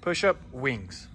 Push up wings.